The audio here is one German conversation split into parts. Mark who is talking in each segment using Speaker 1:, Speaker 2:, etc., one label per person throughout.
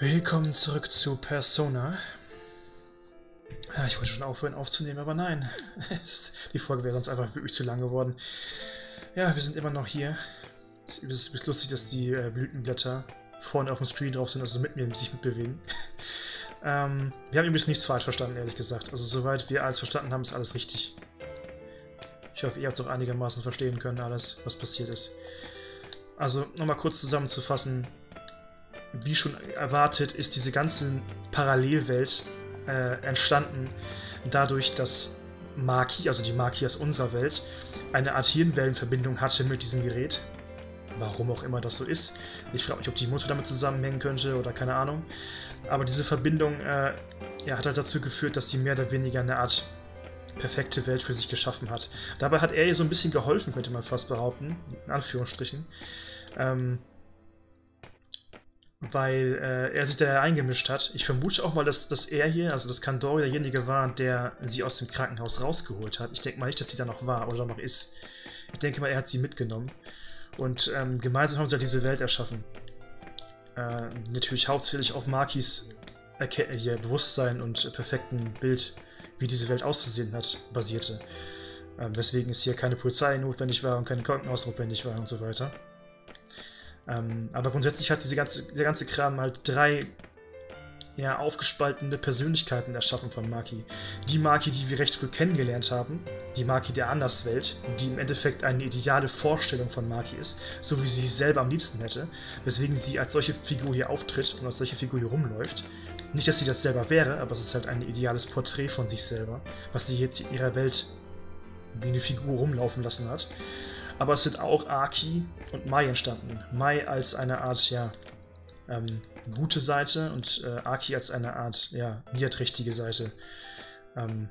Speaker 1: Willkommen zurück zu Persona. Ich wollte schon aufhören aufzunehmen, aber nein. Die Folge wäre sonst einfach wirklich zu lang geworden. Ja, wir sind immer noch hier. Es ist lustig, dass die äh, Blütenblätter vorne auf dem Screen drauf sind, also mit mir sich mitbewegen. ähm, wir haben übrigens nichts falsch verstanden, ehrlich gesagt. Also soweit wir alles verstanden haben, ist alles richtig. Ich hoffe, ihr habt es auch einigermaßen verstehen können, alles, was passiert ist. Also, nochmal kurz zusammenzufassen wie schon erwartet, ist diese ganze Parallelwelt äh, entstanden dadurch, dass Maki, also die Maki aus unserer Welt, eine Art Hirnwellenverbindung hatte mit diesem Gerät. Warum auch immer das so ist. Ich frage mich, ob die Mutter damit zusammenhängen könnte oder keine Ahnung. Aber diese Verbindung äh, ja, hat halt dazu geführt, dass sie mehr oder weniger eine Art perfekte Welt für sich geschaffen hat. Dabei hat er ihr so ein bisschen geholfen, könnte man fast behaupten, in Anführungsstrichen. Ähm, weil äh, er sich da eingemischt hat. Ich vermute auch mal, dass, dass er hier, also dass Kandori derjenige war, der sie aus dem Krankenhaus rausgeholt hat. Ich denke mal nicht, dass sie da noch war oder noch ist. Ich denke mal, er hat sie mitgenommen. Und ähm, gemeinsam haben sie halt diese Welt erschaffen. Äh, natürlich hauptsächlich auf Makis Erke hier Bewusstsein und perfekten Bild, wie diese Welt auszusehen hat, basierte. Äh, weswegen es hier keine Polizei notwendig war und kein Krankenhaus notwendig war und so weiter. Ähm, aber grundsätzlich hat diese ganze, der ganze Kram halt drei ja, aufgespaltene Persönlichkeiten erschaffen von Maki. Die Maki, die wir recht früh kennengelernt haben, die Maki der Anderswelt, die im Endeffekt eine ideale Vorstellung von Maki ist, so wie sie sich selber am liebsten hätte, weswegen sie als solche Figur hier auftritt und als solche Figur hier rumläuft. Nicht, dass sie das selber wäre, aber es ist halt ein ideales Porträt von sich selber, was sie jetzt in ihrer Welt wie eine Figur rumlaufen lassen hat. Aber es sind auch Aki und Mai entstanden. Mai als eine Art, ja, ähm, gute Seite und äh, Aki als eine Art, ja, niederträchtige Seite ähm,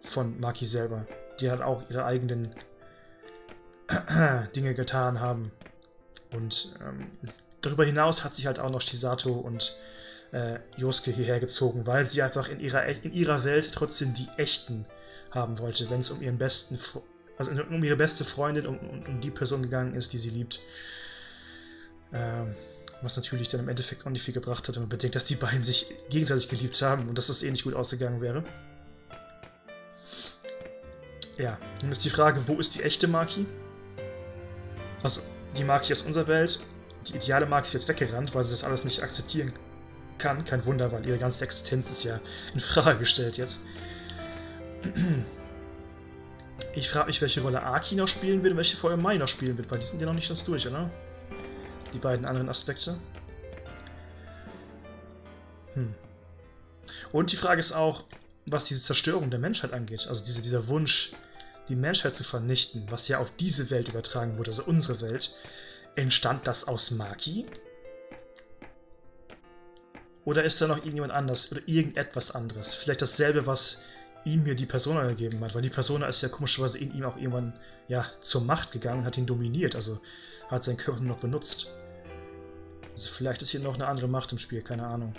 Speaker 1: von Maki selber, die halt auch ihre eigenen Dinge getan haben. Und ähm, darüber hinaus hat sich halt auch noch Shisato und äh, Yosuke hierher gezogen, weil sie einfach in ihrer, in ihrer Welt trotzdem die echten haben wollte, wenn es um ihren besten also um ihre beste Freundin, um, um, um die Person gegangen ist, die sie liebt. Ähm, was natürlich dann im Endeffekt auch nicht viel gebracht hat, wenn man bedenkt, dass die beiden sich gegenseitig geliebt haben und dass das eh nicht gut ausgegangen wäre. Ja, nun ist die Frage, wo ist die echte Maki? Also, die Maki aus unserer Welt, die ideale Maki ist jetzt weggerannt, weil sie das alles nicht akzeptieren kann. Kein Wunder, weil ihre ganze Existenz ist ja in Frage gestellt jetzt. Ich frage mich, welche Rolle Aki noch spielen wird und welche vorher Mai noch spielen wird, weil die sind ja noch nicht ganz durch, oder? Die beiden anderen Aspekte. Hm. Und die Frage ist auch, was diese Zerstörung der Menschheit angeht, also diese, dieser Wunsch, die Menschheit zu vernichten, was ja auf diese Welt übertragen wurde, also unsere Welt, entstand das aus Maki? Oder ist da noch irgendjemand anders oder irgendetwas anderes? Vielleicht dasselbe, was ihm mir die Persona gegeben hat, weil die Persona ist ja komischerweise in ihm auch irgendwann ja, zur Macht gegangen, hat ihn dominiert, also hat seinen Körper noch benutzt. Also vielleicht ist hier noch eine andere Macht im Spiel, keine Ahnung.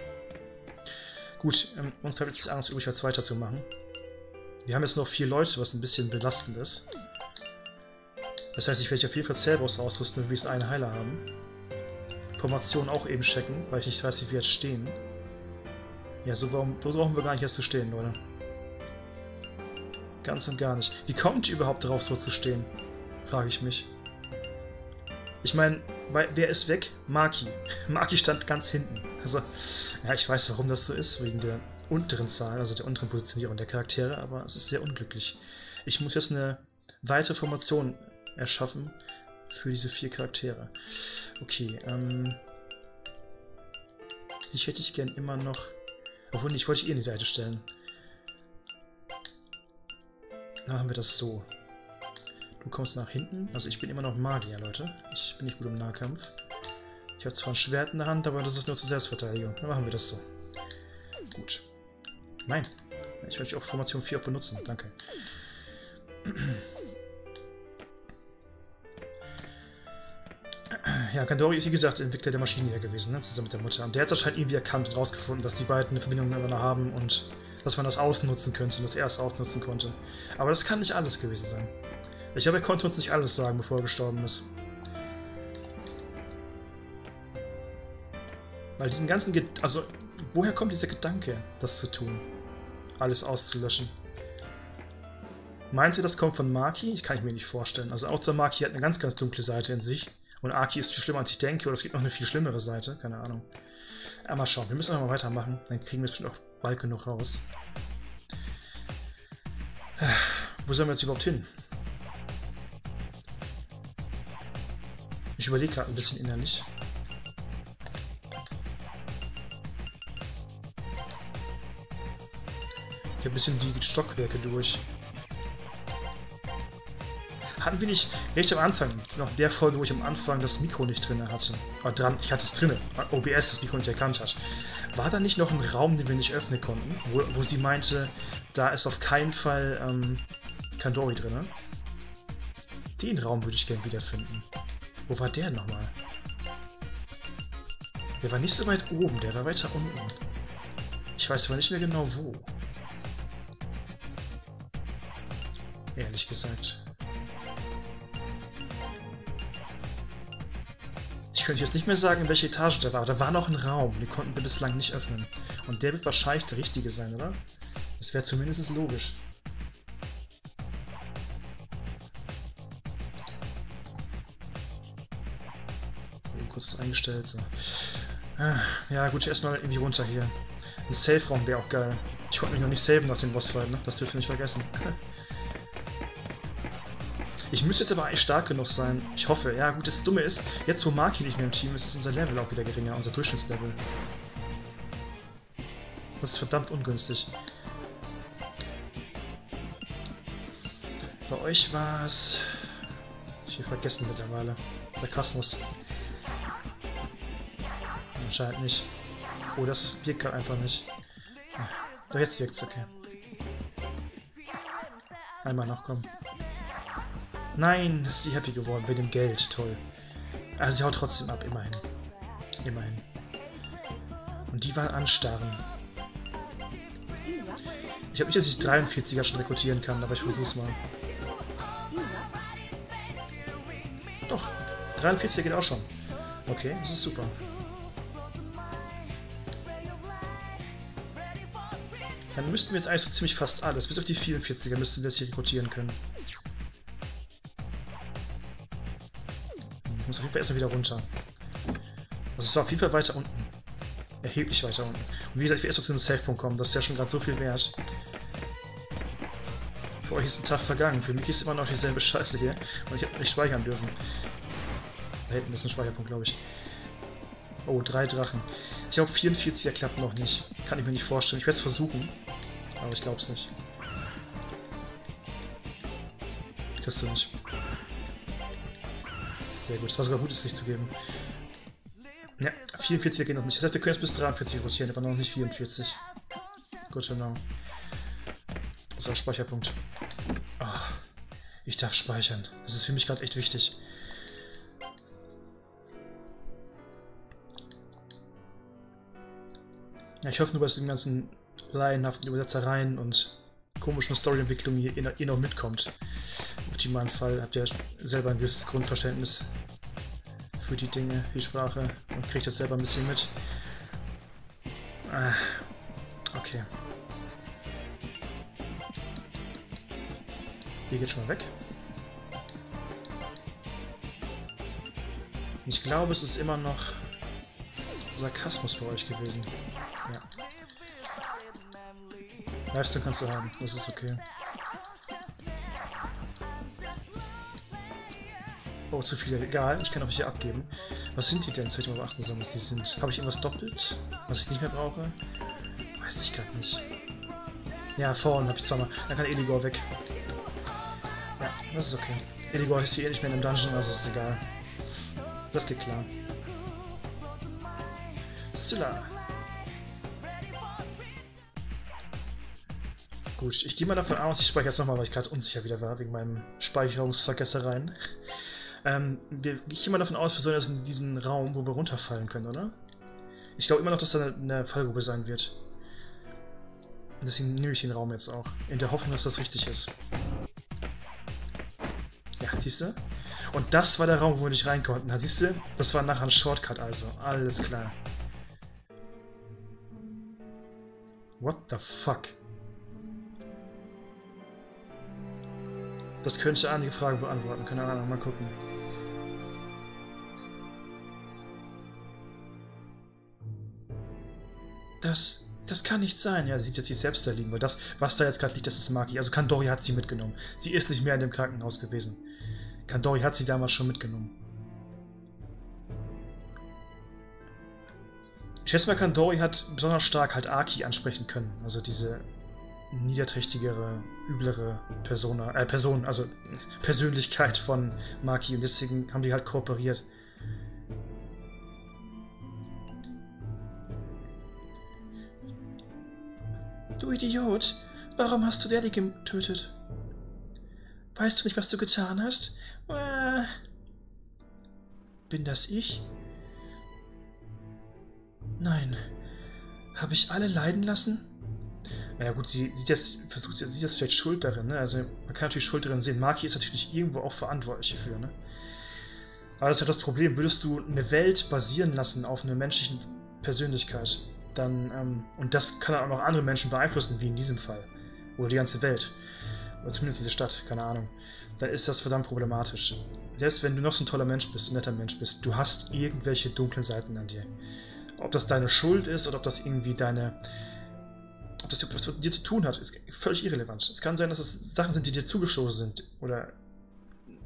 Speaker 1: Gut, ähm, uns bleibt jetzt Angst übrig, als weiterzumachen. Wir haben jetzt noch vier Leute, was ein bisschen belastend ist. Das heißt, ich werde auf jeden Fall Cerberus ausrüsten, wenn wir jetzt einen Heiler haben. Formation auch eben checken, weil ich nicht weiß, wie wir jetzt stehen. Ja, so, warum, so brauchen wir gar nicht erst zu stehen, Leute. Ganz und gar nicht. Wie kommt ihr überhaupt drauf, so zu stehen? Frage ich mich. Ich meine, wer ist weg? Maki. Maki stand ganz hinten. Also, ja, ich weiß, warum das so ist, wegen der unteren Zahl, also der unteren Positionierung der Charaktere, aber es ist sehr unglücklich. Ich muss jetzt eine weitere Formation erschaffen für diese vier Charaktere. Okay, ähm... Ich hätte ich gern immer noch... Obwohl, ich wollte eh in die Seite stellen. Machen wir das so. Du kommst nach hinten. Also ich bin immer noch Magier, Leute. Ich bin nicht gut im Nahkampf. Ich habe zwar ein Schwert in der Hand, aber das ist nur zur Selbstverteidigung. Dann machen wir das so. Gut. Nein. Ich wollte auch Formation 4 auch benutzen. Danke. Ja, Kandori ist wie gesagt Entwickler der Maschine hier gewesen, ne? zusammen mit der Mutter. Und der hat anscheinend irgendwie erkannt und rausgefunden, dass die beiden eine Verbindung miteinander haben und dass man das ausnutzen könnte und dass er es ausnutzen konnte. Aber das kann nicht alles gewesen sein. Ich glaube, er konnte uns nicht alles sagen, bevor er gestorben ist. Weil diesen ganzen... Ge also, woher kommt dieser Gedanke, das zu tun? Alles auszulöschen. Meint ihr, das kommt von Maki? Ich kann ich mir nicht vorstellen. Also außer Maki hat eine ganz, ganz dunkle Seite in sich. Und Aki ist viel schlimmer, als ich denke. Oder es gibt noch eine viel schlimmere Seite. Keine Ahnung. Aber mal schauen. Wir müssen einfach mal weitermachen. Dann kriegen wir es bestimmt auch bald genug raus. Wo sollen wir jetzt überhaupt hin? Ich überlege gerade ein bisschen innerlich. Ich habe ein bisschen die Stockwerke durch. Hatten wir nicht recht am Anfang, noch der Folge, wo ich am Anfang das Mikro nicht drin hatte, oder dran, ich hatte es drin, OBS das Mikro nicht erkannt hat, war da nicht noch ein Raum, den wir nicht öffnen konnten, wo, wo sie meinte, da ist auf keinen Fall ähm, Kandori drin? Den Raum würde ich gerne wiederfinden. Wo war der nochmal? Der war nicht so weit oben, der war weiter unten. Ich weiß aber nicht mehr genau wo. Ehrlich gesagt. Könnte jetzt nicht mehr sagen, in welcher Etage der war, aber da war noch ein Raum, den konnten wir bislang nicht öffnen. Und der wird wahrscheinlich der richtige sein, oder? Das wäre zumindest logisch. kurz eingestellt. So. Ah, ja, gut, erstmal irgendwie runter hier. Ein Safe-Raum wäre auch geil. Ich konnte mich noch nicht saven nach dem Bossfight, ne? Das dürfen wir nicht vergessen. Ich müsste jetzt aber eigentlich stark genug sein. Ich hoffe. Ja, gut, das Dumme ist, jetzt wo Maki nicht mehr im Team ist, ist unser Level auch wieder geringer, unser Durchschnittslevel. Das ist verdammt ungünstig. Bei euch war es... Ich habe vergessen mittlerweile. Sarkasmus. Anscheinend nicht. Oh, das wirkt gerade einfach nicht. Doch, jetzt wirkt's, okay. Einmal noch, komm. Nein, ist sie happy geworden wegen dem Geld. Toll. Also sie haut trotzdem ab, immerhin. Immerhin. Und die waren anstarren. Ich habe nicht, dass ich 43er schon rekrutieren kann, aber ich versuch's mal. Doch, 43er geht auch schon. Okay, das ist super. Dann müssten wir jetzt eigentlich so ziemlich fast alles, bis auf die 44er müssten wir es hier rekrutieren können. Auf jeden Fall erstmal wieder runter. Also es war auf jeden Fall weiter unten. Erheblich weiter unten. Und wie gesagt, ich will erst mal zu einem Safe-Punkt kommen. Das ist ja schon gerade so viel wert. Für euch ist ein Tag vergangen. Für mich ist immer noch dieselbe Scheiße hier. Und ich habe nicht speichern dürfen. Da hinten ist ein Speicherpunkt, glaube ich. Oh, drei Drachen. Ich glaube, 44er klappt noch nicht. Kann ich mir nicht vorstellen. Ich werde es versuchen. Aber ich glaube es nicht. Kriegst du nicht. Sehr gut. Es war sogar gut, es nicht zu geben. Ja, 44 geht noch nicht. Das heißt, wir können jetzt bis 43 rotieren, aber noch nicht 44. Gut, genau. So, Speicherpunkt. Oh, ich darf speichern. Das ist für mich gerade echt wichtig. Ja, ich hoffe nur, dass den ganzen laienhaften Übersetzereien und komischen Storyentwicklungen hier ihr noch mitkommt. Im optimalen Fall habt ihr selber ein gewisses Grundverständnis für die Dinge, die Sprache und kriegt das selber ein bisschen mit. Ah, okay. Hier geht schon mal weg. Ich glaube, es ist immer noch Sarkasmus bei euch gewesen. Ja. Leistung kannst du haben, das ist okay. Oh, zu viele. Egal, ich kann auch hier abgeben. Was sind die denn? Soll ich mal beachten was die sind. Habe ich irgendwas doppelt, was ich nicht mehr brauche? Weiß ich gerade nicht. Ja, vorne habe ich zweimal. Dann kann Eligor weg. Ja, das ist okay. Eligor ist hier eh nicht mehr in dem Dungeon, also ist egal. Das geht klar. Scylla. Gut, ich gehe mal davon aus, ich speichere jetzt nochmal, weil ich gerade unsicher wieder war, wegen meinem Speicherungsvergessereien. Ähm, wir, ich gehe mal davon aus, wir sollen jetzt in diesen Raum, wo wir runterfallen können, oder? Ich glaube immer noch, dass da eine Fallgruppe sein wird. Deswegen nehme ich den Raum jetzt auch. In der Hoffnung, dass das richtig ist. Ja, siehst du? Und das war der Raum, wo wir nicht rein konnten. siehst du? Das war nachher ein Shortcut also. Alles klar. What the fuck? Das könnte einige Fragen beantworten. Keine Ahnung, mal gucken. Das, das kann nicht sein. Ja, sie sieht jetzt sich selbst da liegen, weil das, was da jetzt gerade liegt, das ist Maki. Also Kandori hat sie mitgenommen. Sie ist nicht mehr in dem Krankenhaus gewesen. Kandori hat sie damals schon mitgenommen. Mal, Kandori hat besonders stark halt Aki ansprechen können. Also diese niederträchtigere, üblere Persona, äh, Person, also Persönlichkeit von Maki und deswegen haben die halt kooperiert. Du Idiot, warum hast du Daddy getötet? Weißt du nicht, was du getan hast? Äh, bin das ich? Nein. Habe ich alle leiden lassen? Naja gut, sie sieht das, versucht, sie sieht das vielleicht schuld darin, ne? Also man kann natürlich Schuld darin sehen. Maki ist natürlich irgendwo auch verantwortlich dafür, ne? Aber das ist ja das Problem. Würdest du eine Welt basieren lassen auf einer menschlichen Persönlichkeit, dann, ähm, und das kann dann auch noch andere Menschen beeinflussen, wie in diesem Fall. Oder die ganze Welt. Oder zumindest diese Stadt, keine Ahnung. Dann ist das verdammt problematisch. Selbst wenn du noch so ein toller Mensch bist, ein netter Mensch bist, du hast irgendwelche dunklen Seiten an dir. Ob das deine Schuld ist oder ob das irgendwie deine. Ob das was mit dir zu tun hat, ist völlig irrelevant. Es kann sein, dass es Sachen sind, die dir zugestoßen sind. Oder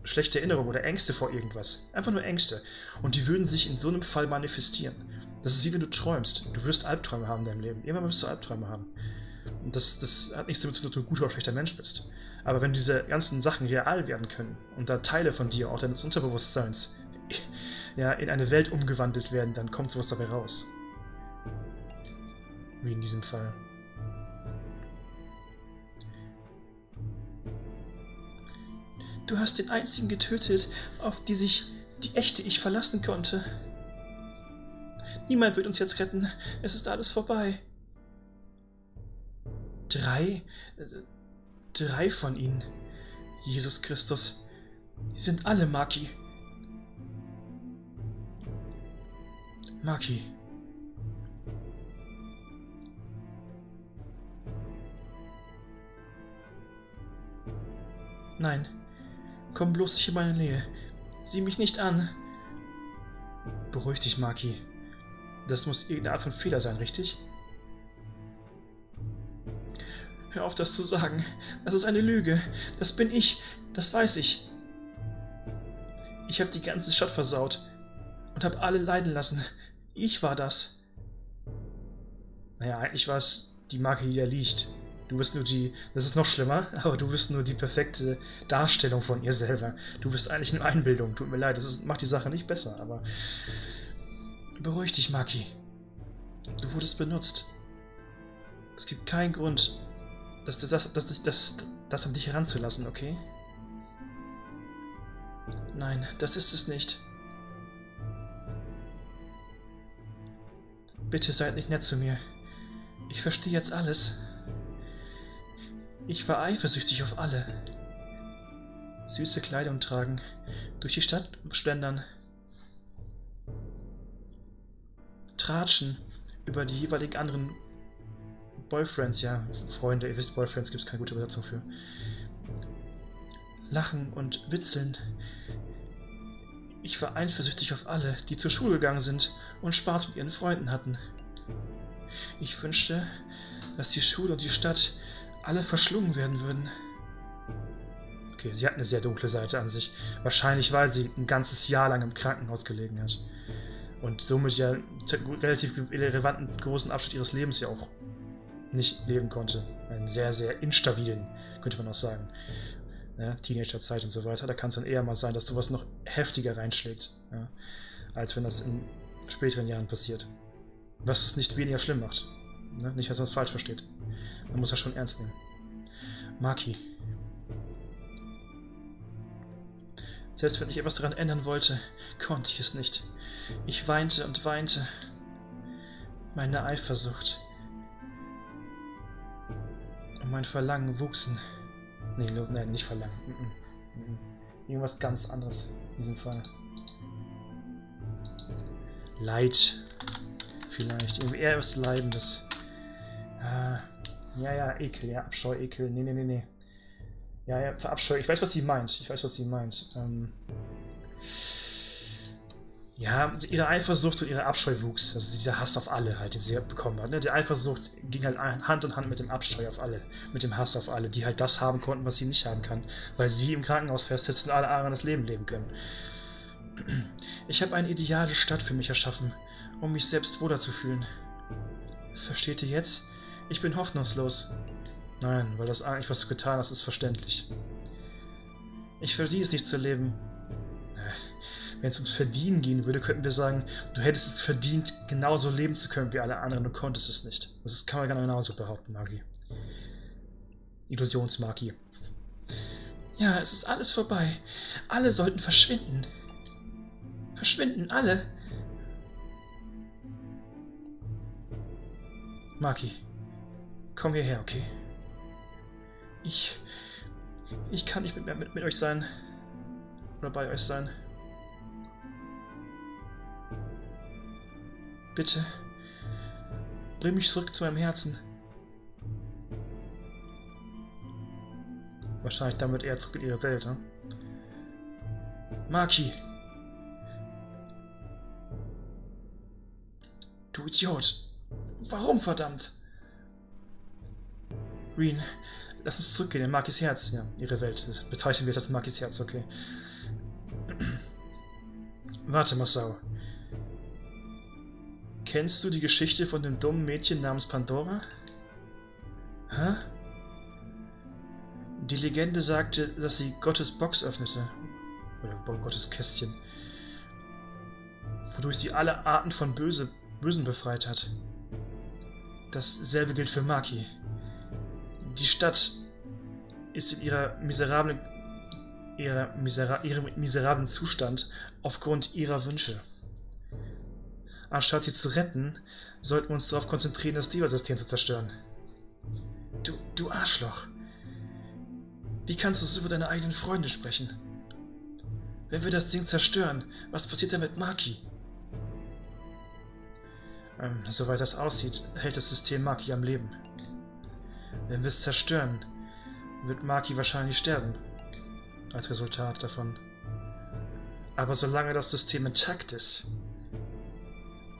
Speaker 1: schlechte Erinnerungen oder Ängste vor irgendwas. Einfach nur Ängste. Und die würden sich in so einem Fall manifestieren. Das ist wie wenn du träumst. Du wirst Albträume haben in deinem Leben. Immer wirst du Albträume haben. Und das, das hat nichts damit zu tun, dass du ein guter oder schlechter Mensch bist. Aber wenn diese ganzen Sachen real werden können und da Teile von dir, auch deines Unterbewusstseins, ja, in eine Welt umgewandelt werden, dann kommt sowas dabei raus. Wie in diesem Fall. Du hast den einzigen getötet, auf die sich die echte Ich verlassen konnte. Niemand wird uns jetzt retten. Es ist alles vorbei. Drei? Drei von ihnen. Jesus Christus. Die sind alle Maki. Maki. Nein. Komm bloß nicht in meine Nähe. Sieh mich nicht an. Beruhig dich, Maki. Das muss irgendeine Art von Fehler sein, richtig? Hör auf, das zu sagen. Das ist eine Lüge. Das bin ich. Das weiß ich. Ich habe die ganze Stadt versaut und habe alle leiden lassen. Ich war das. Naja, eigentlich war es die Marke, die da liegt. Du bist nur die, das ist noch schlimmer, aber du bist nur die perfekte Darstellung von ihr selber. Du bist eigentlich eine Einbildung. Tut mir leid, das ist, macht die Sache nicht besser, aber beruhig dich, Maki. Du wurdest benutzt. Es gibt keinen Grund, das, das, das, das, das, das an dich heranzulassen, okay? Nein, das ist es nicht. Bitte seid nicht nett zu mir. Ich verstehe jetzt alles. Ich war eifersüchtig auf alle. Süße Kleidung tragen, durch die Stadt schlendern, tratschen über die jeweiligen anderen Boyfriends, ja, Freunde, ihr wisst, Boyfriends gibt es keine gute Übersetzung für. Lachen und witzeln. Ich war eifersüchtig auf alle, die zur Schule gegangen sind und Spaß mit ihren Freunden hatten. Ich wünschte, dass die Schule und die Stadt alle verschlungen werden würden. Okay, sie hat eine sehr dunkle Seite an sich. Wahrscheinlich, weil sie ein ganzes Jahr lang im Krankenhaus gelegen hat. Und somit ja relativ relevanten großen Abschnitt ihres Lebens ja auch nicht leben konnte. Einen sehr, sehr instabilen, könnte man auch sagen. Ja, Teenagerzeit und so weiter. Da kann es dann eher mal sein, dass sowas noch heftiger reinschlägt, ja, als wenn das in späteren Jahren passiert. Was es nicht weniger schlimm macht. Ne? Nicht, dass man es falsch versteht. Man muss das schon ernst nehmen. Maki. Selbst wenn ich etwas daran ändern wollte, konnte ich es nicht. Ich weinte und weinte. Meine Eifersucht, mein Verlangen wuchsen. Nee, nein, nicht Verlangen. Irgendwas ganz anderes in diesem Fall. Leid. Vielleicht. Eher was Leidendes. Äh, ja, ja, Ekel, ja, Abscheu, Ekel. Nee, nee, nee, nee. Ja, ja, Verabscheu. Ich weiß, was sie meint. Ich weiß, was sie meint. Ähm, ja, ihre Eifersucht und ihre Abscheu wuchs. Also dieser Hass auf alle halt, den sie bekommen hat. Ne? Die Eifersucht ging halt Hand in Hand mit dem Abscheu auf alle. Mit dem Hass auf alle, die halt das haben konnten, was sie nicht haben kann. Weil sie im Krankenhaus festsitzen und alle anderen das Leben leben können. Ich habe eine ideale Stadt für mich erschaffen, um mich selbst wohler zu fühlen. Versteht ihr jetzt? Ich bin hoffnungslos. Nein, weil das eigentlich, was du getan hast, ist verständlich. Ich verdiene es nicht zu leben. Wenn es ums Verdienen gehen würde, könnten wir sagen, du hättest es verdient, genauso leben zu können wie alle anderen, du konntest es nicht. Das kann man genauso behaupten, Magie. Illusionsmagie. Ja, es ist alles vorbei. Alle sollten verschwinden. Verschwinden, alle. Maki, komm hierher, okay? Ich... Ich kann nicht mit, mit, mit euch sein. Oder bei euch sein. Bitte. Bring mich zurück zu meinem Herzen. Wahrscheinlich damit eher zurück in ihre Welt, ne? Maki! Du Idiot! Warum, verdammt? Reen, lass uns zurückgehen in Makis Herz. Ja, ihre Welt. Das bezeichnen wir das Makis Herz, okay. Warte, Masao. Kennst du die Geschichte von dem dummen Mädchen namens Pandora? Hä? Die Legende sagte, dass sie Gottes Box öffnete. Oder Gottes Kästchen. Wodurch sie alle Arten von Böse, Bösen befreit hat. Dasselbe gilt für Maki. Die Stadt ist in ihrer miserablen, ihrer misera ihrem miserablen Zustand aufgrund ihrer Wünsche. Anstatt sie zu retten, sollten wir uns darauf konzentrieren, das Diva-System zu zerstören. Du, du Arschloch. Wie kannst du so über deine eigenen Freunde sprechen? Wenn wir das Ding zerstören, was passiert dann mit Maki? Ähm, soweit das aussieht, hält das System Maki am Leben. Wenn wir es zerstören, wird Maki wahrscheinlich sterben. Als Resultat davon. Aber solange das System intakt ist,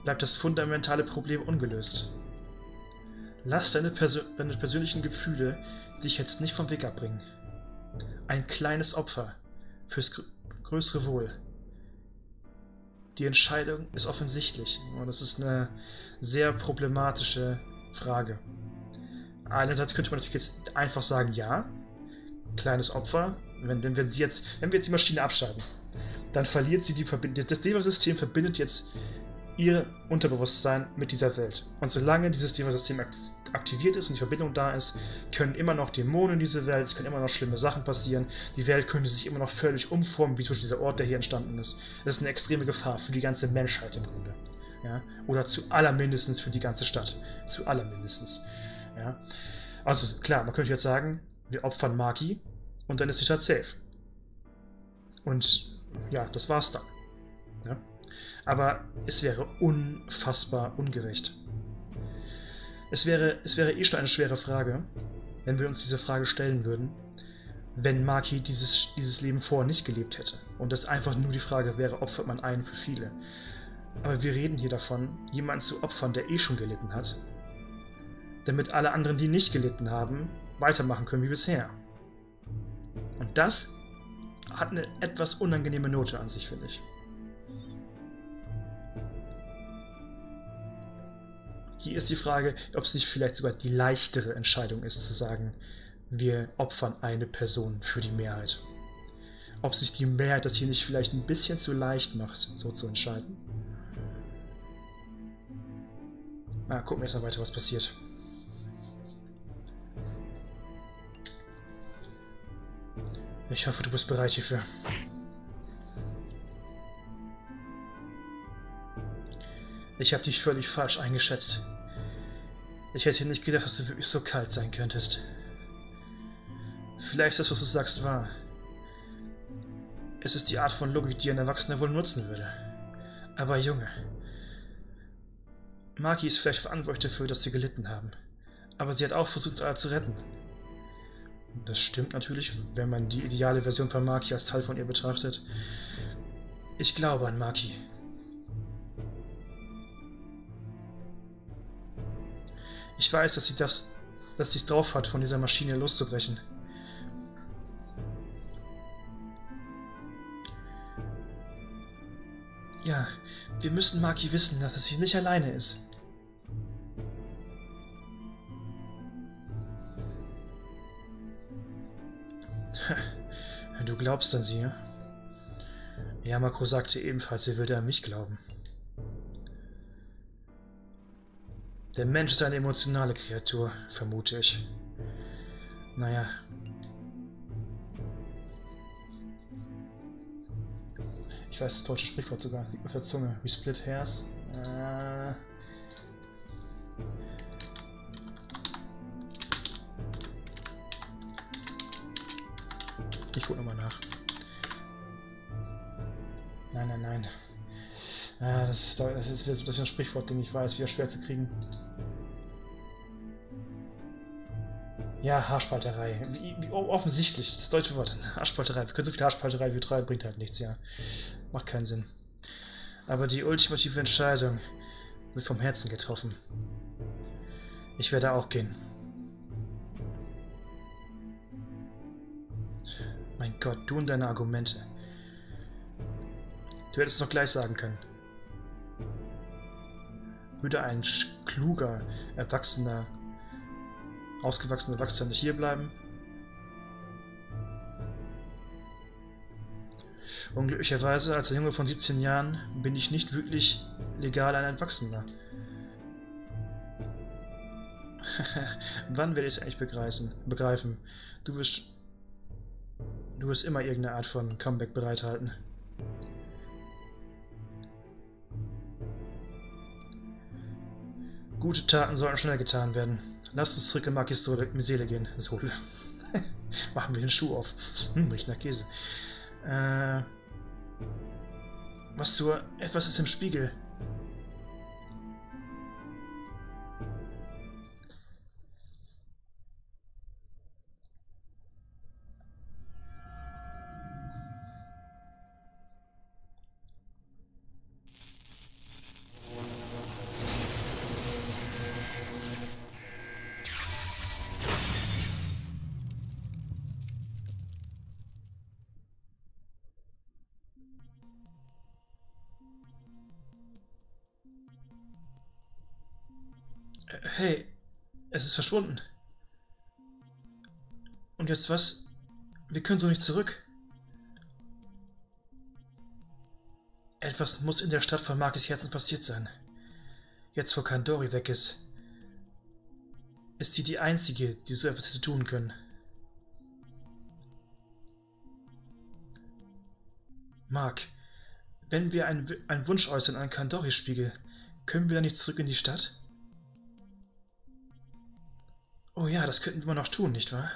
Speaker 1: bleibt das fundamentale Problem ungelöst. Lass deine, Persö deine persönlichen Gefühle dich jetzt nicht vom Weg abbringen. Ein kleines Opfer fürs gr größere Wohl. Die Entscheidung ist offensichtlich und das ist eine sehr problematische Frage. Einerseits könnte man natürlich jetzt einfach sagen, ja, kleines Opfer, wenn, wenn, wenn, sie jetzt, wenn wir jetzt die Maschine abschalten, dann verliert sie die Verbindung. Das Deva-System verbindet jetzt ihr Unterbewusstsein mit dieser Welt. Und solange dieses Deva-System aktiviert ist und die Verbindung da ist, können immer noch Dämonen in diese Welt, es können immer noch schlimme Sachen passieren. Die Welt könnte sich immer noch völlig umformen, wie durch dieser Ort, der hier entstanden ist. Das ist eine extreme Gefahr für die ganze Menschheit im Grunde. Ja? Oder zu allermindestens für die ganze Stadt. Zu allermindestens. Ja? Also klar, man könnte jetzt sagen, wir opfern Maki und dann ist die Stadt safe. Und ja, das war's dann. Aber es wäre unfassbar ungerecht. Es wäre, es wäre eh schon eine schwere Frage, wenn wir uns diese Frage stellen würden, wenn Maki dieses, dieses Leben vorher nicht gelebt hätte. Und das einfach nur die Frage wäre, opfert man einen für viele. Aber wir reden hier davon, jemanden zu opfern, der eh schon gelitten hat, damit alle anderen, die nicht gelitten haben, weitermachen können wie bisher. Und das hat eine etwas unangenehme Note an sich, finde ich. Hier ist die Frage, ob es nicht vielleicht sogar die leichtere Entscheidung ist, zu sagen, wir opfern eine Person für die Mehrheit. Ob sich die Mehrheit das hier nicht vielleicht ein bisschen zu leicht macht, so zu entscheiden. Na, gucken wir erstmal weiter, was passiert. Ich hoffe, du bist bereit hierfür. Ich habe dich völlig falsch eingeschätzt. Ich hätte nicht gedacht, dass du wirklich so kalt sein könntest. Vielleicht ist das, was du sagst, wahr. Es ist die Art von Logik, die ein Erwachsener wohl nutzen würde. Aber Junge, Maki ist vielleicht verantwortlich dafür, dass wir gelitten haben. Aber sie hat auch versucht, uns alle zu retten. Das stimmt natürlich, wenn man die ideale Version von Maki als Teil von ihr betrachtet. Ich glaube an Maki. Ich weiß, dass sie das, dass sie es drauf hat, von dieser Maschine loszubrechen. Ja, wir müssen Maki wissen, dass sie nicht alleine ist. Du glaubst an sie, ja? Yamako sagte ebenfalls, sie würde an mich glauben. Der Mensch ist eine emotionale Kreatur, vermute ich. Naja. Ich weiß das deutsche Sprichwort sogar, liegt auf der Zunge. We split hairs. Äh Ich guck nochmal nach. Nein, nein, nein. Ah, das, ist, das, ist, das ist ein Sprichwort, den ich weiß, wieder schwer zu kriegen. Ja, Haarspalterei. Wie, wie, offensichtlich, das deutsche Wort. Haarspalterei. Wir können so viel Haarspalterei wie betreiben, bringt halt nichts, ja. Macht keinen Sinn. Aber die ultimative Entscheidung wird vom Herzen getroffen. Ich werde auch gehen. Mein Gott, du und deine Argumente. Du hättest es noch gleich sagen können. Würde ein kluger, erwachsener, ausgewachsener Erwachsener nicht hierbleiben? Unglücklicherweise, als ein Junge von 17 Jahren, bin ich nicht wirklich legal ein Erwachsener. Wann werde ich es eigentlich begreifen? Du wirst Du wirst immer irgendeine Art von Comeback bereithalten. Gute Taten sollten schnell getan werden. Lass uns zurück in Makis Seele gehen. Sohle. Machen wir den Schuh auf. Hm, riecht nach Käse. Äh, was zur... Etwas ist im Spiegel. Ist verschwunden. Und jetzt was? Wir können so nicht zurück. Etwas muss in der Stadt von Markis Herzen passiert sein. Jetzt, wo Kandori weg ist, ist sie die Einzige, die so etwas hätte tun können. Mark, wenn wir einen, einen Wunsch äußern an Kandori-Spiegel, können wir dann nicht zurück in die Stadt? Oh ja, das könnten wir noch tun, nicht wahr?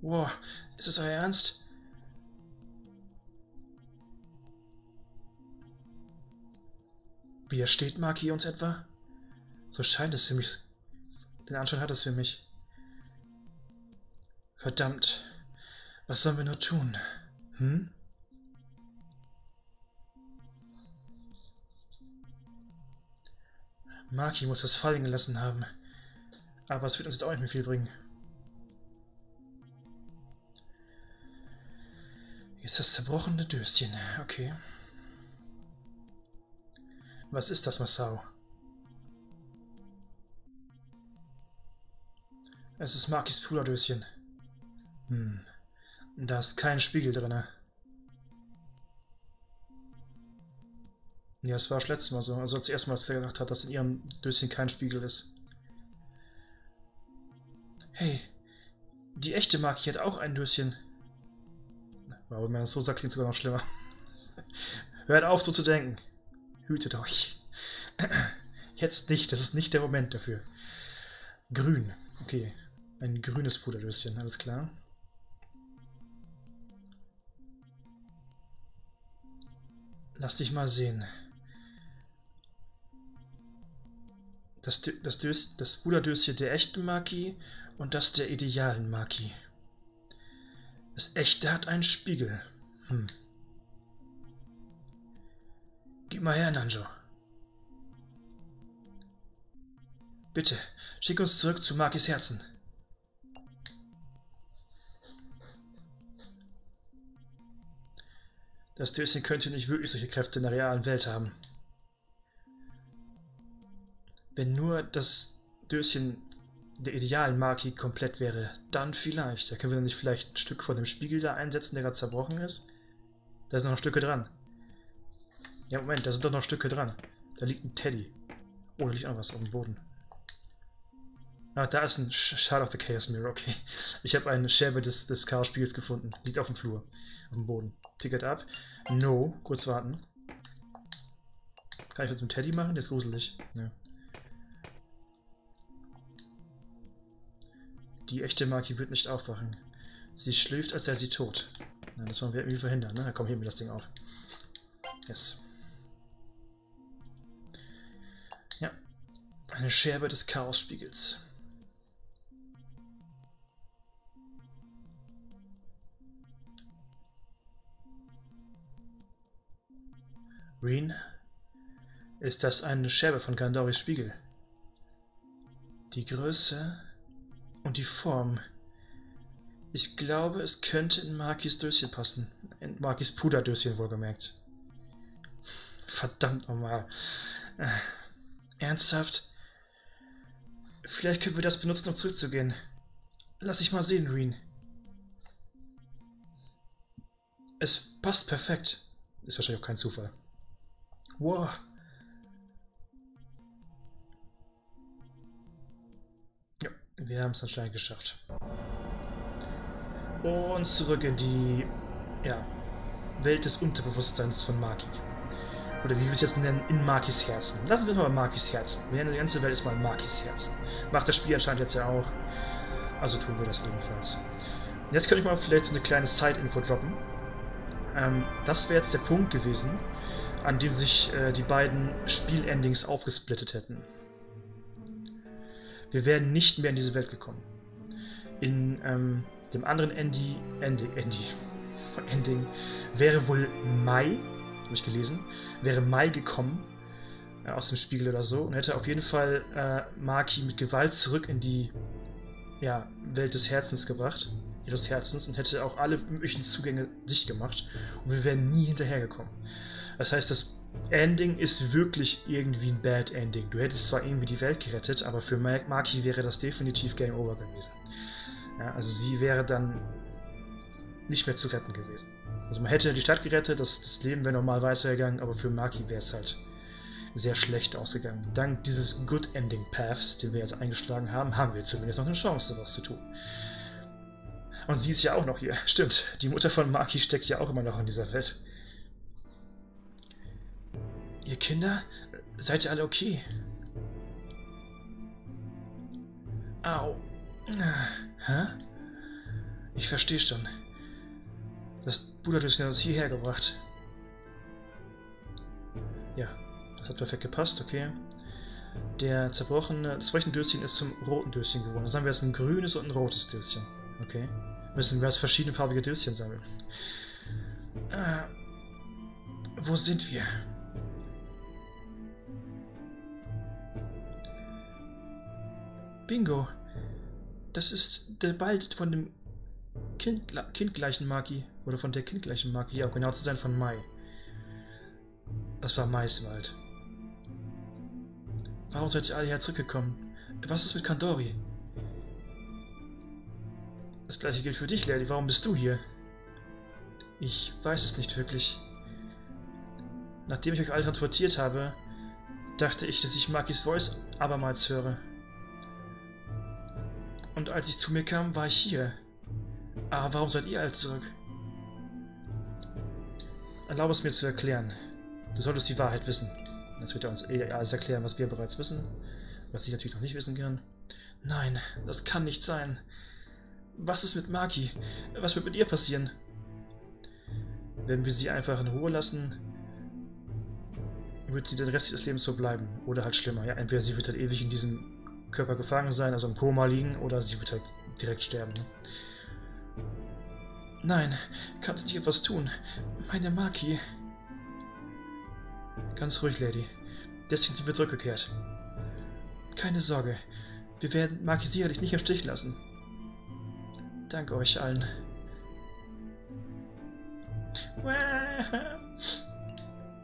Speaker 1: Wow, ist es euer Ernst? Widersteht Maki uns etwa? So scheint es für mich. Den Anschein hat es für mich. Verdammt. Was sollen wir nur tun? Hm? Maki muss das fallen gelassen haben. Aber es wird uns jetzt auch nicht mehr viel bringen. Jetzt das zerbrochene Döschen. Okay. Was ist das, Masao? Es ist Makis Puderdöschen. Hm. Da ist kein Spiegel drin. Ja, das war das letzte Mal so. Also als erstes Mal, als er gedacht hat, dass in ihrem Döschen kein Spiegel ist. Hey, die echte Maki hat auch ein Döschen. Aber wenn man das so sagt, klingt sogar noch schlimmer. Hört auf, so zu denken. Hütet euch. Jetzt nicht, das ist nicht der Moment dafür. Grün. Okay, ein grünes Puderdöschen, alles klar. Lass dich mal sehen. Das, das, Dös, das Bruderdöschen der echten Maki und das der idealen Maki. Das echte hat einen Spiegel. Hm. Gib mal her, Nanjo. Bitte, schick uns zurück zu Makis Herzen. Das Döschen könnte nicht wirklich solche Kräfte in der realen Welt haben. Wenn nur das Döschen der idealen Maki komplett wäre, dann vielleicht. Da können wir nicht vielleicht ein Stück von dem Spiegel da einsetzen, der gerade zerbrochen ist. Da sind noch Stücke dran. Ja, Moment, da sind doch noch Stücke dran. Da liegt ein Teddy. Oh, da liegt auch was auf dem Boden. Ah, da ist ein Shard of the Chaos Mirror, okay. Ich habe eine Scherbe des, des Chaos-Spiegels gefunden. Liegt auf dem Flur. Auf dem Boden. Pick it up. No. Kurz warten. Kann ich das mit dem Teddy machen? Der ist gruselig. Ja. Die echte Maki wird nicht aufwachen. Sie schläft, als sei sie tot. Ja, das wollen wir irgendwie verhindern, ne? Komm, heben wir das Ding auf. Yes. Ja. Eine Scherbe des Chaos-Spiegels. Reen? Ist das eine Scherbe von Gandoris Spiegel? Die Größe und die Form. Ich glaube, es könnte in Markis Döschen passen. In Markis Puderdöschen wohlgemerkt. Verdammt nochmal. Äh, ernsthaft? Vielleicht können wir das benutzen, um zurückzugehen. Lass ich mal sehen, Reen. Es passt perfekt. Ist wahrscheinlich auch kein Zufall. Wow. Wir haben es anscheinend geschafft. Und zurück in die ja, Welt des Unterbewusstseins von Maki. Oder wie wir es jetzt nennen, in Makis Herzen. Lassen wir mal Makis Herzen. Wir nennen die ganze Welt ist mal Makis Herzen. Macht das Spiel anscheinend jetzt ja auch. Also tun wir das ebenfalls. Und jetzt könnte ich mal vielleicht so eine kleine Side-Info droppen. Ähm, das wäre jetzt der Punkt gewesen, an dem sich äh, die beiden Spielendings aufgesplittet hätten. Wir wären nicht mehr in diese Welt gekommen. In ähm, dem anderen Endy, Endy, Endy, Ending wäre wohl Mai, habe ich gelesen, wäre Mai gekommen äh, aus dem Spiegel oder so und hätte auf jeden Fall äh, Maki mit Gewalt zurück in die ja, Welt des Herzens gebracht, ihres Herzens und hätte auch alle möglichen Zugänge dicht gemacht und wir wären nie hinterhergekommen. Das heißt, das Ending ist wirklich irgendwie ein Bad Ending. Du hättest zwar irgendwie die Welt gerettet, aber für Maki wäre das definitiv Game Over gewesen. Ja, also sie wäre dann nicht mehr zu retten gewesen. Also man hätte die Stadt gerettet, das, das Leben wäre normal weitergegangen, aber für Maki wäre es halt sehr schlecht ausgegangen. Dank dieses Good Ending Paths, den wir jetzt eingeschlagen haben, haben wir zumindest noch eine Chance, was zu tun. Und sie ist ja auch noch hier. Stimmt, die Mutter von Maki steckt ja auch immer noch in dieser Welt. Ihr Kinder? Seid ihr alle okay? Au. Hä? Ich verstehe schon. Das Buddha-Düsen hat uns hierher gebracht. Ja, das hat perfekt gepasst, okay. Der zerbrochene, das weiche Döschen ist zum roten Döschen geworden. Dann haben wir jetzt ein grünes und ein rotes Döschen. Okay. Müssen wir jetzt verschiedenfarbige Döschen sammeln. Äh, wo sind wir? Bingo. Das ist der Ball von dem kind, kindgleichen Maki. Oder von der kindgleichen Maki. Ja, genau zu sein von Mai. Das war Maiswald. Warum seid ihr alle her zurückgekommen? Was ist mit Kandori? Das gleiche gilt für dich, Lady. Warum bist du hier? Ich weiß es nicht wirklich. Nachdem ich euch alle transportiert habe, dachte ich, dass ich Makis Voice abermals höre. Und als ich zu mir kam, war ich hier. Aber warum seid ihr alle zurück? Erlaube es mir zu erklären. Du solltest die Wahrheit wissen. Jetzt wird er uns eh alles erklären, was wir bereits wissen. Was ich natürlich noch nicht wissen kann. Nein, das kann nicht sein. Was ist mit Maki? Was wird mit ihr passieren? Werden wir sie einfach in Ruhe lassen? wird sie den Rest ihres Lebens so bleiben. Oder halt schlimmer. Ja, entweder sie wird halt ewig in diesem Körper gefangen sein, also im Koma liegen, oder sie wird halt direkt sterben. Ne? Nein, kannst nicht etwas tun. Meine Maki. Ganz ruhig, Lady. Deswegen sind wir zurückgekehrt. Keine Sorge. Wir werden Maki sicherlich nicht im Stich lassen. Danke euch allen.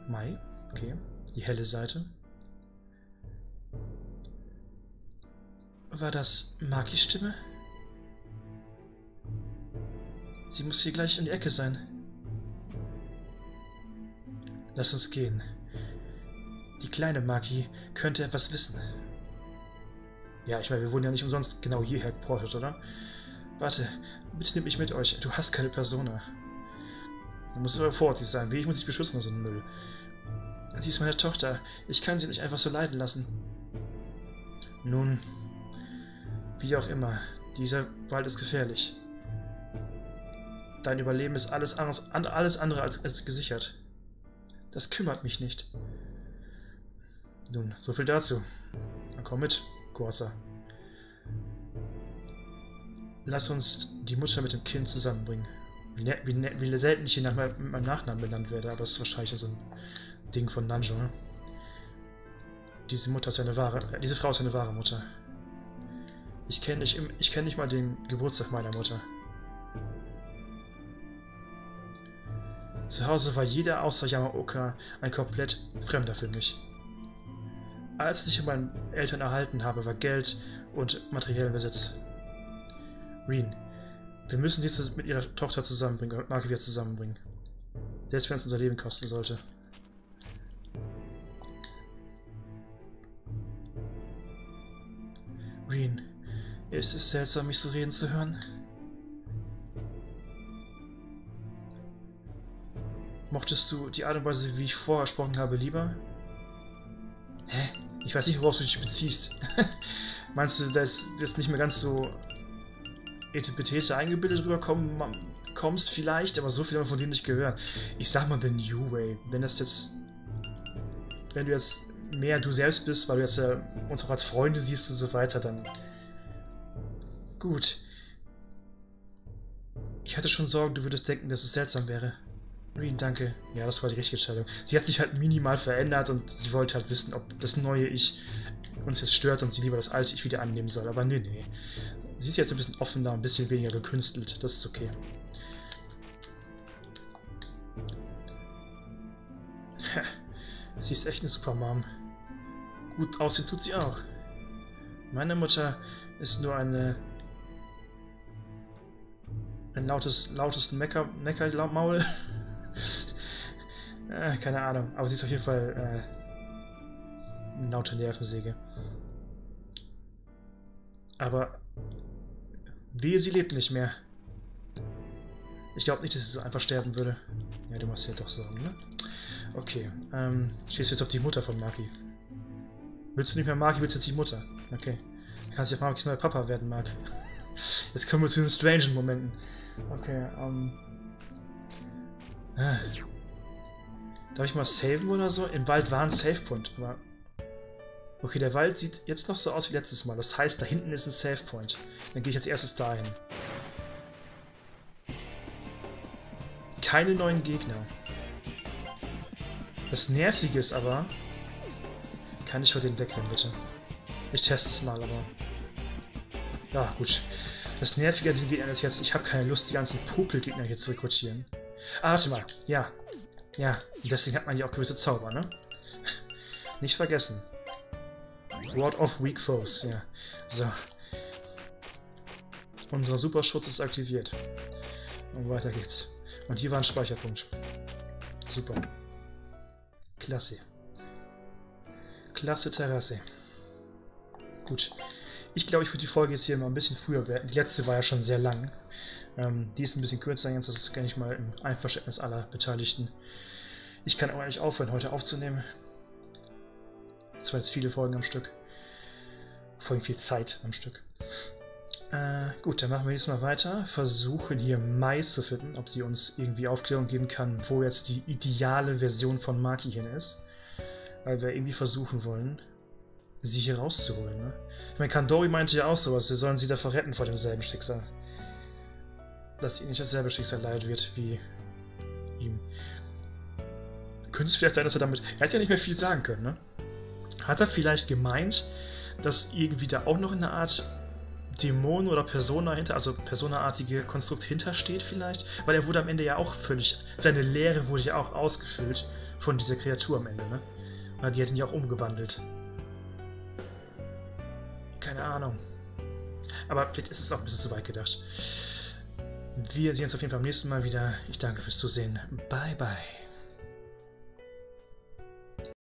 Speaker 1: Mai, okay. Die helle Seite. War das Makis Stimme? Sie muss hier gleich in die Ecke sein. Lass uns gehen. Die kleine Maki könnte etwas wissen. Ja, ich meine, wir wurden ja nicht umsonst genau hierher geportet, oder? Warte, bitte nimm mich mit euch. Du hast keine Persona. Du musst aber vorsichtig sein. Wie ich muss ich beschützen aus so einem Müll. Sie ist meine Tochter. Ich kann sie nicht einfach so leiden lassen. Nun, wie auch immer, dieser Wald ist gefährlich. Dein Überleben ist alles, alles andere als, als gesichert. Das kümmert mich nicht. Nun, so viel dazu. Dann komm mit, Gorza. Lass uns die Mutter mit dem Kind zusammenbringen. Wie, ne, wie, ne, wie selten ich hier nach meinem, meinem Nachnamen benannt werde, aber das ist wahrscheinlich so ein Ding von Nanjo, ne? Diese Mutter ist eine wahre, diese Frau ist eine wahre Mutter. Ich kenne nicht, ich kenn nicht mal den Geburtstag meiner Mutter. Zu Hause war jeder außer Yamaoka ein komplett Fremder für mich. Als ich von meinen Eltern erhalten habe, war Geld und materiellen Besitz. Reen, wir müssen sie mit ihrer Tochter zusammenbringen, und Marke wieder zusammenbringen. Selbst wenn es unser Leben kosten sollte. Reen, ist es seltsam, mich so reden zu hören? Mochtest du die Art und Weise, wie ich vorher gesprochen habe, lieber? Hä? Ich weiß nicht, worauf du dich beziehst. Meinst du, dass du jetzt nicht mehr ganz so etipetete eingebildet rüberkommen kommst vielleicht, aber so viel haben wir von dir nicht gehört. Ich sag mal The New Way. Wenn das jetzt... Wenn du jetzt mehr du selbst bist, weil du jetzt ja uns auch als Freunde siehst und so weiter, dann... Gut. Ich hatte schon Sorgen, du würdest denken, dass es seltsam wäre. Green, danke. Ja, das war die richtige Entscheidung. Sie hat sich halt minimal verändert und sie wollte halt wissen, ob das neue Ich uns jetzt stört und sie lieber das alte Ich wieder annehmen soll. Aber nee, nee. Sie ist jetzt ein bisschen offener, ein bisschen weniger gekünstelt. Das ist okay. sie ist echt eine super Mom. Gut aussehen tut sie auch. Meine Mutter ist nur eine ein lautes, lautes Mecker, Meckermaul. äh, keine Ahnung, aber sie ist auf jeden Fall äh, eine laute Nervensäge. Aber wehe, sie lebt nicht mehr. Ich glaube nicht, dass sie so einfach sterben würde. Ja, du machst ja doch Sorgen, ne? Okay, ähm, stehst du jetzt auf die Mutter von Maki? Willst du nicht mehr Maki, willst du jetzt die Mutter? Okay. Dann kannst du ja Makis neuer Papa werden, Mark. Jetzt kommen wir zu den strangen Momenten. Okay, ähm... Ah. Darf ich mal saven oder so? Im Wald war ein Savepoint. Okay, der Wald sieht jetzt noch so aus wie letztes Mal. Das heißt, da hinten ist ein Savepoint. Dann gehe ich als erstes dahin. Keine neuen Gegner. Das Nervige ist aber... Kann ich vor den wegrennen, bitte? Ich teste es mal, aber... Ja, gut. Das Nervige Gegnern ist jetzt, ich habe keine Lust, die ganzen Popelgegner hier zu rekrutieren. Ah, warte mal. Ja. Ja, deswegen hat man ja auch gewisse Zauber, ne? Nicht vergessen. Rod of Weak Foes, ja. So. Unser Superschutz ist aktiviert. Und weiter geht's. Und hier war ein Speicherpunkt. Super. Klasse. Klasse Terrasse. Gut. Ich glaube, ich würde die Folge jetzt hier mal ein bisschen früher werden. Die letzte war ja schon sehr lang. Ähm, die ist ein bisschen kürzer jetzt. Das ist gar nicht mal im Einverständnis aller Beteiligten. Ich kann aber nicht aufhören, heute aufzunehmen. Das waren jetzt viele Folgen am Stück. Vor allem viel Zeit am Stück. Äh, gut, dann machen wir jetzt mal weiter. Versuchen hier Mai zu finden, ob sie uns irgendwie Aufklärung geben kann, wo jetzt die ideale Version von Maki hin ist. Weil wir irgendwie versuchen wollen, sie hier rauszuholen. Ne? Ich meine, Kandori meinte ja auch sowas, wir sollen sie davor retten vor demselben Schicksal. Dass ihr nicht dasselbe Schicksal leidet wird wie ihm. Könnte es vielleicht sein, dass er damit. Er hat ja nicht mehr viel sagen können, ne? Hat er vielleicht gemeint, dass irgendwie da auch noch eine Art Dämon oder Persona hinter, also Persona-artige Konstrukt hintersteht vielleicht? Weil er wurde am Ende ja auch völlig, seine Lehre wurde ja auch ausgefüllt von dieser Kreatur am Ende, ne? Die hat ihn ja auch umgewandelt. Keine Ahnung. Aber vielleicht ist es auch ein bisschen zu weit gedacht. Wir sehen uns auf jeden Fall beim nächsten Mal wieder. Ich danke fürs Zusehen. Bye, bye.